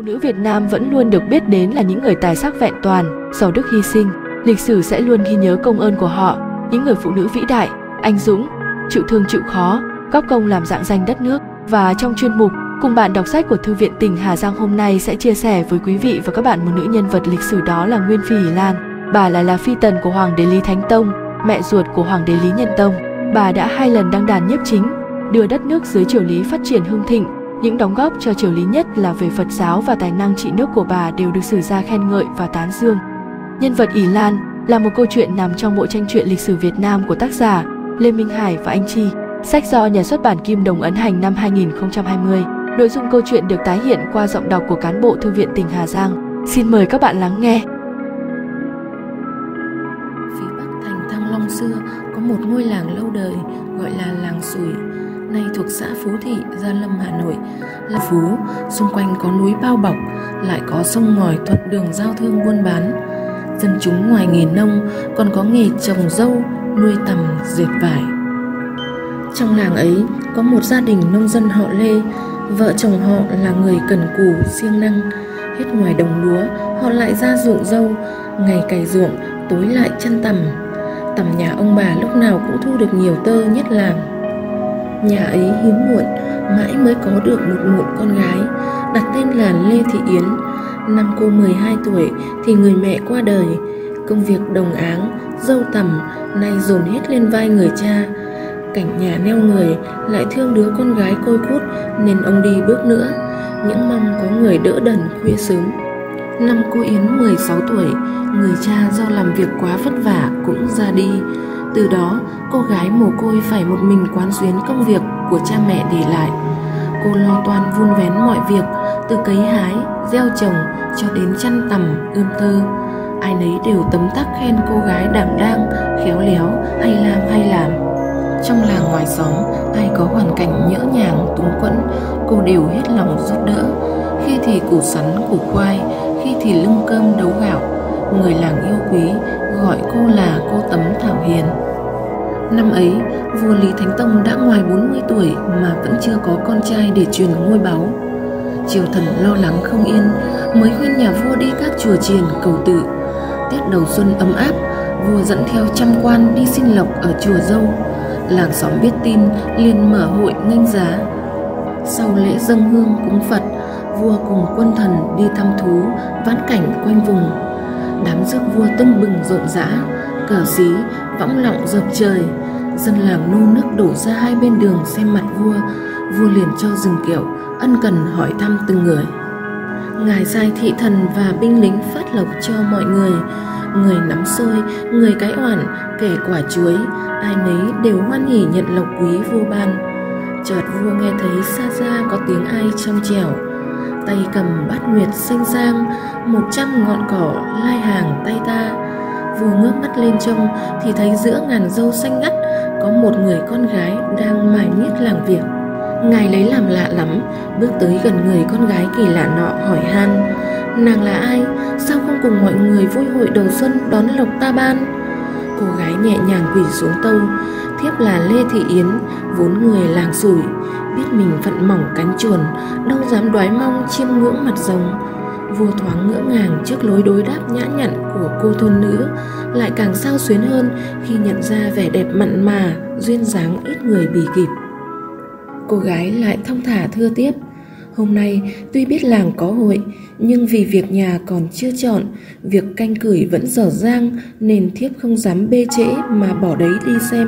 Phụ nữ Việt Nam vẫn luôn được biết đến là những người tài sắc vẹn toàn, giàu đức hy sinh. Lịch sử sẽ luôn ghi nhớ công ơn của họ, những người phụ nữ vĩ đại, anh dũng, chịu thương chịu khó, góp công làm dạng danh đất nước. Và trong chuyên mục Cùng bạn đọc sách của Thư viện tỉnh Hà Giang hôm nay sẽ chia sẻ với quý vị và các bạn một nữ nhân vật lịch sử đó là Nguyên Phi Hỷ Lan. Bà là là phi tần của Hoàng đế Lý Thánh Tông, mẹ ruột của Hoàng đế Lý Nhân Tông. Bà đã hai lần đăng đàn nhiếp chính, đưa đất nước dưới triều Lý phát triển hưng thịnh, những đóng góp cho triều Lý nhất là về Phật giáo và tài năng trị nước của bà đều được sử gia khen ngợi và tán dương. Nhân vật ỷ Lan là một câu chuyện nằm trong bộ tranh truyện lịch sử Việt Nam của tác giả Lê Minh Hải và Anh Chi. Sách do nhà xuất bản Kim Đồng ấn hành năm 2020. Nội dung câu chuyện được tái hiện qua giọng đọc của cán bộ thư viện tỉnh Hà Giang. Xin mời các bạn lắng nghe. Phía bắc thành Thăng Long xưa có một ngôi làng lâu đời, gọi là làng Sủi nay thuộc xã Phú Thị, Gia Lâm, Hà Nội, là Phú, xung quanh có núi bao bọc, lại có sông ngòi thuận đường giao thương buôn bán. Dân chúng ngoài nghề nông còn có nghề trồng dâu, nuôi tầm, dệt vải. Trong làng ấy có một gia đình nông dân họ Lê, vợ chồng họ là người cần cù, siêng năng. Hết ngoài đồng lúa, họ lại ra ruộng dâu, ngày cày ruộng, tối lại chăn tầm. Tầm nhà ông bà lúc nào cũng thu được nhiều tơ nhất làng Nhà ấy hiếm muộn, mãi mới có được một muộn con gái, đặt tên là Lê Thị Yến. Năm cô 12 tuổi thì người mẹ qua đời, công việc đồng áng, dâu tầm nay dồn hết lên vai người cha. Cảnh nhà neo người lại thương đứa con gái côi cút nên ông đi bước nữa, những mong có người đỡ đần khuya sớm. Năm cô Yến 16 tuổi, người cha do làm việc quá vất vả cũng ra đi, từ đó, cô gái mồ côi phải một mình quán xuyến công việc của cha mẹ để lại. Cô lo toan vun vén mọi việc, từ cấy hái, gieo trồng cho đến chăn tằm, ươm tơ. Ai nấy đều tấm tắc khen cô gái đảm đang, khéo léo, hay làm hay làm. Trong làng ngoài xóm, ai có hoàn cảnh nhỡ nhàng, túng quẫn, cô đều hết lòng giúp đỡ. Khi thì củ sắn, củ khoai, khi thì lưng cơm đấu gạo. Người làng yêu quý, gọi cô là cô Tấm Thảo Hiền. Năm ấy, vua Lý Thánh Tông đã ngoài 40 tuổi mà vẫn chưa có con trai để truyền ngôi báu. Triều thần lo lắng không yên, mới khuyên nhà vua đi các chùa chiền cầu tự. Tết đầu xuân ấm áp, vua dẫn theo trăm quan đi xin lộc ở chùa dâu. Làng xóm biết tin liền mở hội nghênh giá. Sau lễ dâng hương cúng Phật, vua cùng quân thần đi thăm thú, vãn cảnh quanh vùng đám rước vua tưng bừng rộn rã, cờ xí, võng lọng dập trời. Dân làng nô nước đổ ra hai bên đường xem mặt vua. Vua liền cho dừng kiệu, ân cần hỏi thăm từng người. Ngài sai thị thần và binh lính phát lộc cho mọi người. Người nắm xôi người cái oản, kẻ quả chuối, ai nấy đều hoan hỉ nhận lộc quý vua ban. Chợt vua nghe thấy xa xa có tiếng ai trong trẻo tay cầm bát nguyệt xanh sang, một trăm ngọn cỏ lai hàng tay ta. Vừa ngước mắt lên trông, thì thấy giữa ngàn dâu xanh ngắt, có một người con gái đang mài miết làm việc. Ngài lấy làm lạ lắm, bước tới gần người con gái kỳ lạ nọ hỏi han, nàng là ai? Sao không cùng mọi người vui hội đầu xuân đón lộc ta ban? Cô gái nhẹ nhàng quỳ xuống tâu thiếp là lê thị yến, vốn người làng sủi, biết mình phận mỏng cánh chuồn, đâu dám đoái mong chiêm ngưỡng mặt rồng. Vua thoáng ngỡ ngàng trước lối đối đáp nhã nhặn của cô thôn nữ, lại càng sao xuyến hơn khi nhận ra vẻ đẹp mặn mà, duyên dáng ít người bì kịp. Cô gái lại thông thả thưa tiếp, hôm nay tuy biết làng có hội, nhưng vì việc nhà còn chưa chọn, việc canh cửi vẫn dở dang, nên thiếp không dám bê trễ mà bỏ đấy đi xem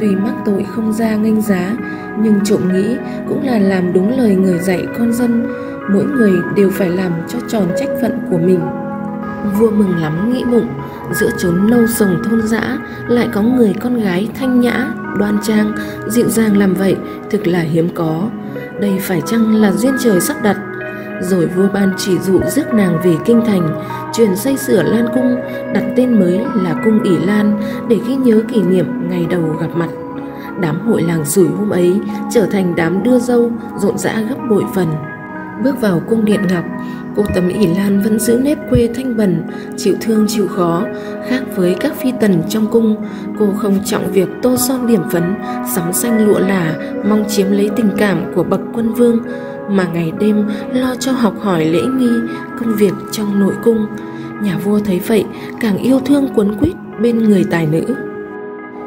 tuy mắc tội không ra nghênh giá, nhưng trộm nghĩ cũng là làm đúng lời người dạy con dân, mỗi người đều phải làm cho tròn trách phận của mình. Vua mừng lắm nghĩ bụng, giữa chốn lâu sồng thôn dã, lại có người con gái thanh nhã, đoan trang, dịu dàng làm vậy thực là hiếm có. Đây phải chăng là duyên trời sắp đặt? Rồi vua ban chỉ dụ rước nàng về kinh thành truyền xây sửa lan cung đặt tên mới là cung ỷ lan để ghi nhớ kỷ niệm ngày đầu gặp mặt. Đám hội làng sủi hôm ấy trở thành đám đưa dâu rộn rã gấp bội phần. Bước vào cung điện ngọc, cô tấm ỷ Lan vẫn giữ nếp quê thanh bần, chịu thương chịu khó, khác với các phi tần trong cung. Cô không trọng việc tô son điểm phấn, sắm xanh lụa là, mong chiếm lấy tình cảm của bậc quân vương, mà ngày đêm lo cho học hỏi lễ nghi, công việc trong nội cung. Nhà vua thấy vậy càng yêu thương quấn quýt bên người tài nữ.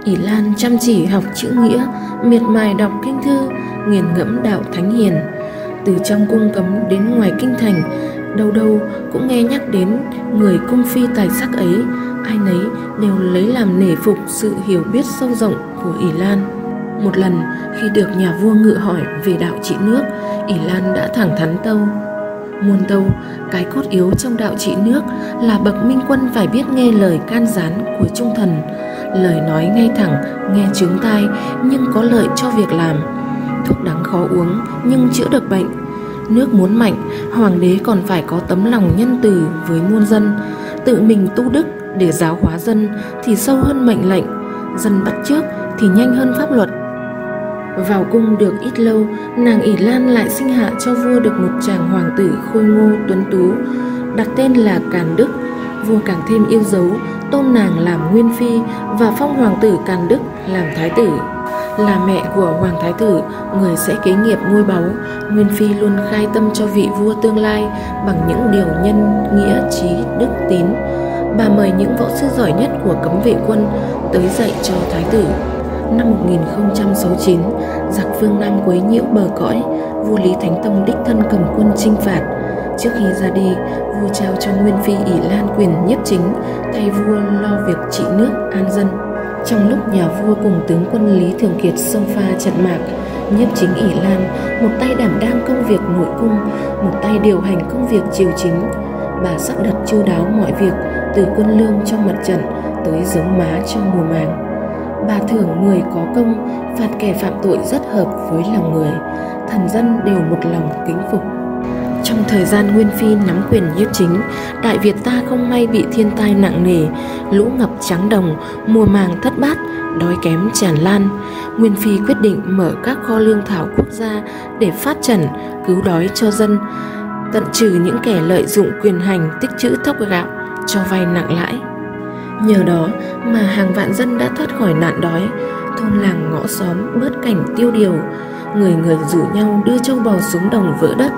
ỷ Lan chăm chỉ học chữ nghĩa, miệt mài đọc kinh thư, nghiền ngẫm đạo thánh hiền. Từ trong cung cấm đến ngoài kinh thành, đâu đâu cũng nghe nhắc đến người cung phi tài sắc ấy, ai nấy đều lấy làm nể phục sự hiểu biết sâu rộng của ỷ Lan. Một lần khi được nhà vua ngự hỏi về đạo trị nước, ỷ Lan đã thẳng thắn tâu. Muôn tâu, cái cốt yếu trong đạo trị nước là bậc minh quân phải biết nghe lời can gián của trung thần, lời nói ngay thẳng, nghe trướng tai nhưng có lợi cho việc làm. Thuốc đắng khó uống nhưng chữa được bệnh. Nước muốn mạnh, hoàng đế còn phải có tấm lòng nhân từ với muôn dân, tự mình tu đức để giáo hóa dân thì sâu hơn mệnh lệnh, dân bắt trước thì nhanh hơn pháp luật vào cung được ít lâu, nàng ỷ Lan lại sinh hạ cho vua được một chàng hoàng tử khôi ngô tuấn tú, đặt tên là Càn Đức. Vua càng thêm yêu dấu, tôn nàng làm nguyên phi và phong hoàng tử Càn Đức làm thái tử. Là mẹ của hoàng thái tử, người sẽ kế nghiệp ngôi báu, Nguyên phi luôn khai tâm cho vị vua tương lai bằng những điều nhân, nghĩa, trí, đức, tín. Bà mời những võ sư giỏi nhất của cấm vệ quân tới dạy cho thái tử năm 1069, giặc phương Nam quấy nhiễu bờ cõi, vua Lý Thánh Tông đích thân cầm quân chinh phạt. Trước khi ra đi, vua trao cho Nguyên Phi ỷ Lan quyền nhiếp chính, thay vua lo việc trị nước an dân. Trong lúc nhà vua cùng tướng quân Lý Thường Kiệt xông pha trận mạc, nhiếp chính ỷ Lan một tay đảm đang công việc nội cung, một tay điều hành công việc triều chính. Bà sắp đặt chu đáo mọi việc, từ quân lương trong mặt trận tới giống má trong mùa màng bà thưởng người có công phạt kẻ phạm tội rất hợp với lòng người thần dân đều một lòng kính phục trong thời gian Nguyên Phi nắm quyền nhiếp chính, Đại Việt ta không may bị thiên tai nặng nề, lũ ngập trắng đồng, mùa màng thất bát, đói kém tràn lan. Nguyên Phi quyết định mở các kho lương thảo quốc gia để phát trần, cứu đói cho dân, tận trừ những kẻ lợi dụng quyền hành tích trữ thóc gạo, cho vay nặng lãi. Nhờ đó mà hàng vạn dân đã thoát khỏi nạn đói, thôn làng ngõ xóm bớt cảnh tiêu điều, người người rủ nhau đưa châu bò xuống đồng vỡ đất,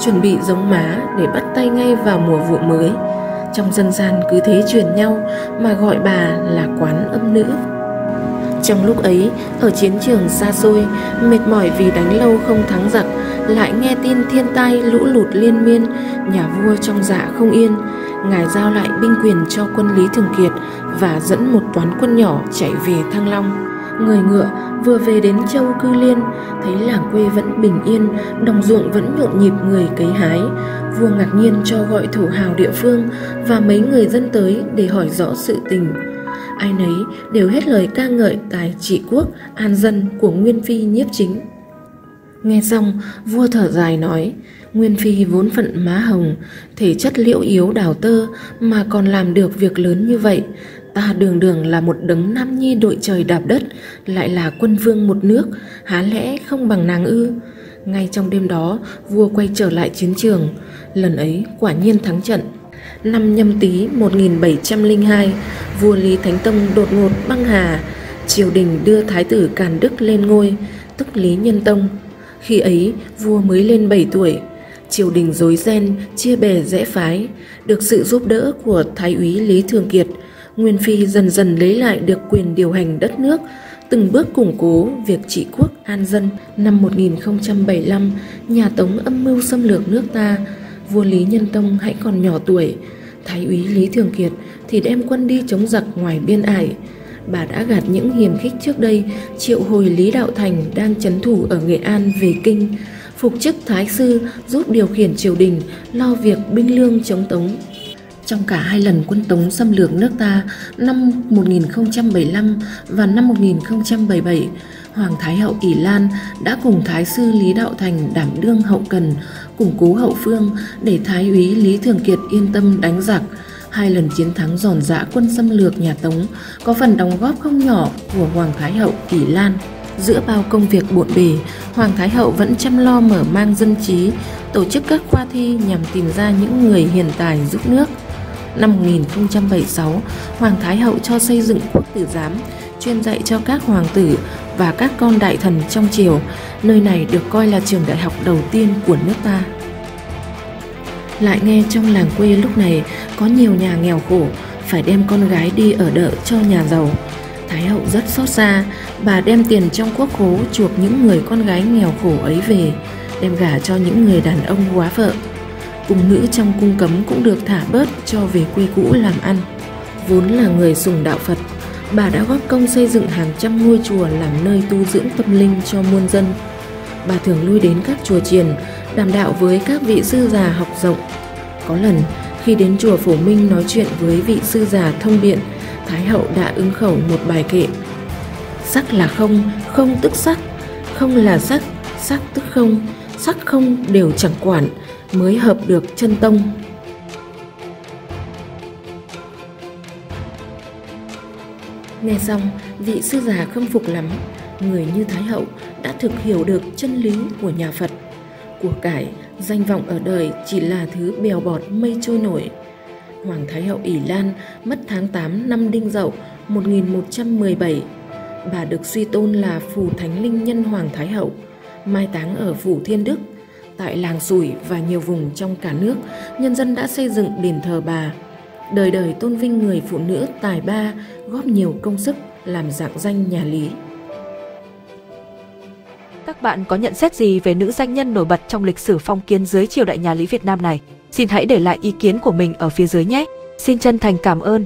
chuẩn bị giống má để bắt tay ngay vào mùa vụ mới. Trong dân gian cứ thế truyền nhau mà gọi bà là quán âm nữ. Trong lúc ấy, ở chiến trường xa xôi, mệt mỏi vì đánh lâu không thắng giặc, lại nghe tin thiên tai lũ lụt liên miên, nhà vua trong dạ không yên, ngài giao lại binh quyền cho quân Lý Thường Kiệt và dẫn một toán quân nhỏ chạy về Thăng Long. Người ngựa vừa về đến châu Cư Liên, thấy làng quê vẫn bình yên, đồng ruộng vẫn nhộn nhịp người cấy hái. Vua ngạc nhiên cho gọi thổ hào địa phương và mấy người dân tới để hỏi rõ sự tình. Ai nấy đều hết lời ca ngợi tài trị quốc, an dân của Nguyên Phi nhiếp chính. Nghe xong, vua thở dài nói, Nguyên Phi vốn phận má hồng, thể chất liễu yếu đào tơ mà còn làm được việc lớn như vậy. Ta đường đường là một đấng nam nhi đội trời đạp đất, lại là quân vương một nước, há lẽ không bằng nàng ư. Ngay trong đêm đó, vua quay trở lại chiến trường. Lần ấy quả nhiên thắng trận. Năm nhâm tý 1702, vua Lý Thánh Tông đột ngột băng hà. Triều đình đưa thái tử Càn Đức lên ngôi, tức Lý Nhân Tông. Khi ấy, vua mới lên 7 tuổi, triều đình rối ren, chia bè rẽ phái, được sự giúp đỡ của Thái úy Lý Thường Kiệt, Nguyên Phi dần dần lấy lại được quyền điều hành đất nước, từng bước củng cố việc trị quốc an dân. Năm 1075, nhà Tống âm mưu xâm lược nước ta, vua Lý Nhân Tông hãy còn nhỏ tuổi, Thái úy Lý Thường Kiệt thì đem quân đi chống giặc ngoài biên ải. Bà đã gạt những hiềm khích trước đây, triệu hồi Lý Đạo Thành đang chấn thủ ở Nghệ An về kinh, phục chức thái sư giúp điều khiển triều đình, lo việc binh lương chống Tống. Trong cả hai lần quân Tống xâm lược nước ta năm 1075 và năm 1077, Hoàng Thái hậu ỷ Lan đã cùng Thái sư Lý Đạo Thành đảm đương hậu cần, củng cố hậu phương để Thái úy Lý Thường Kiệt yên tâm đánh giặc. Hai lần chiến thắng giòn giã quân xâm lược nhà Tống có phần đóng góp không nhỏ của Hoàng Thái hậu ỷ Lan. Giữa bao công việc bộn bề, Hoàng Thái Hậu vẫn chăm lo mở mang dân trí, tổ chức các khoa thi nhằm tìm ra những người hiền tài giúp nước. Năm 1076, Hoàng Thái Hậu cho xây dựng quốc tử giám, chuyên dạy cho các hoàng tử và các con đại thần trong triều. Nơi này được coi là trường đại học đầu tiên của nước ta. Lại nghe trong làng quê lúc này có nhiều nhà nghèo khổ phải đem con gái đi ở đợ cho nhà giàu. Thái hậu rất xót xa, bà đem tiền trong quốc khố chuộc những người con gái nghèo khổ ấy về, đem gả cho những người đàn ông quá vợ. Cung nữ trong cung cấm cũng được thả bớt cho về quê cũ làm ăn. Vốn là người sùng đạo Phật, bà đã góp công xây dựng hàng trăm ngôi chùa làm nơi tu dưỡng tâm linh cho muôn dân. Bà thường lui đến các chùa chiền, đàm đạo với các vị sư già học rộng. Có lần, khi đến chùa Phổ Minh nói chuyện với vị sư già thông biện, Thái hậu đã ứng khẩu một bài kệ. Sắc là không, không tức sắc, không là sắc, sắc tức không, sắc không đều chẳng quản, mới hợp được chân tông. Nghe xong, vị sư già khâm phục lắm, người như Thái hậu đã thực hiểu được chân lý của nhà Phật. Của cải, danh vọng ở đời chỉ là thứ bèo bọt mây trôi nổi. Hoàng Thái hậu ỷ Lan mất tháng 8 năm Đinh Dậu 1117. Bà được suy tôn là phù thánh linh nhân Hoàng Thái hậu, mai táng ở phủ Thiên Đức. Tại làng Sủi và nhiều vùng trong cả nước, nhân dân đã xây dựng đền thờ bà. Đời đời tôn vinh người phụ nữ tài ba, góp nhiều công sức làm dạng danh nhà Lý. Các bạn có nhận xét gì về nữ danh nhân nổi bật trong lịch sử phong kiến dưới triều đại nhà Lý Việt Nam này? Xin hãy để lại ý kiến của mình ở phía dưới nhé. Xin chân thành cảm ơn.